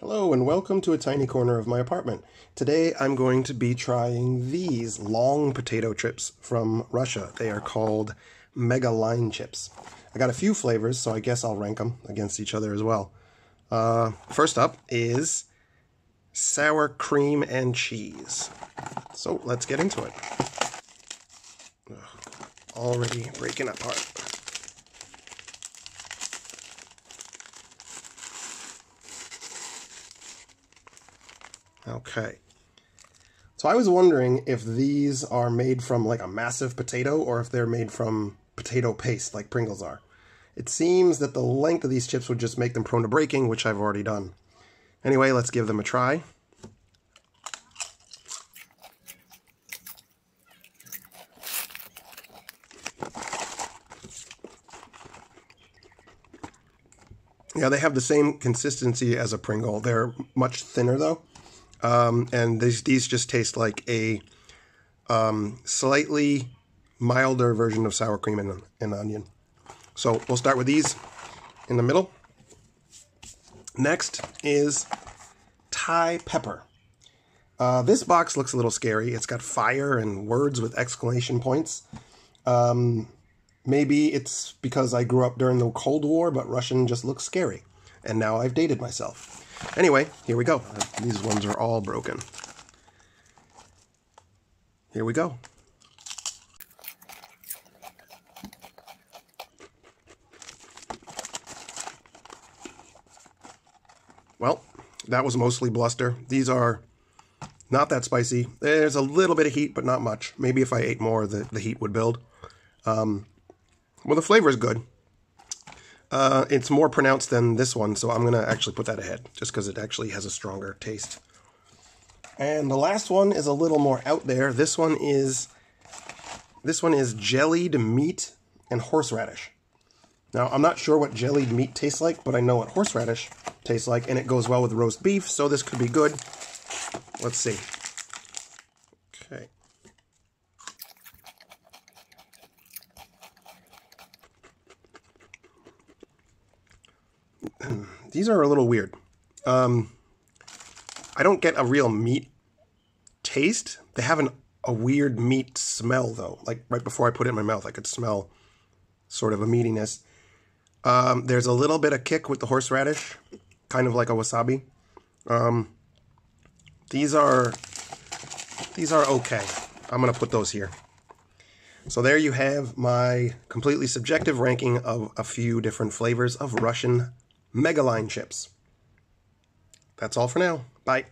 Hello and welcome to a tiny corner of my apartment. Today I'm going to be trying these long potato chips from Russia. They are called Mega Line chips. I got a few flavors, so I guess I'll rank them against each other as well. Uh, first up is sour cream and cheese. So let's get into it. Ugh, already breaking apart. Okay. So I was wondering if these are made from like a massive potato or if they're made from potato paste like Pringles are. It seems that the length of these chips would just make them prone to breaking, which I've already done. Anyway, let's give them a try. Yeah, they have the same consistency as a Pringle. They're much thinner though. Um, and these, these just taste like a um, slightly milder version of sour cream and, and onion. So we'll start with these in the middle. Next is Thai pepper. Uh, this box looks a little scary. It's got fire and words with exclamation points. Um, maybe it's because I grew up during the Cold War, but Russian just looks scary. And now I've dated myself. Anyway, here we go. These ones are all broken. Here we go. Well, that was mostly bluster. These are not that spicy. There's a little bit of heat, but not much. Maybe if I ate more, the, the heat would build. Um, well, the flavor is good. Uh, it's more pronounced than this one, so I'm going to actually put that ahead, just because it actually has a stronger taste. And the last one is a little more out there. This one is this one is jellied meat and horseradish. Now, I'm not sure what jellied meat tastes like, but I know what horseradish tastes like, and it goes well with roast beef, so this could be good. Let's see. These are a little weird. Um, I don't get a real meat taste. They have an, a weird meat smell, though. Like right before I put it in my mouth, I could smell sort of a meatiness. Um, there's a little bit of kick with the horseradish, kind of like a wasabi. Um, these are these are okay. I'm gonna put those here. So there you have my completely subjective ranking of a few different flavors of Russian Megaline chips. That's all for now. Bye.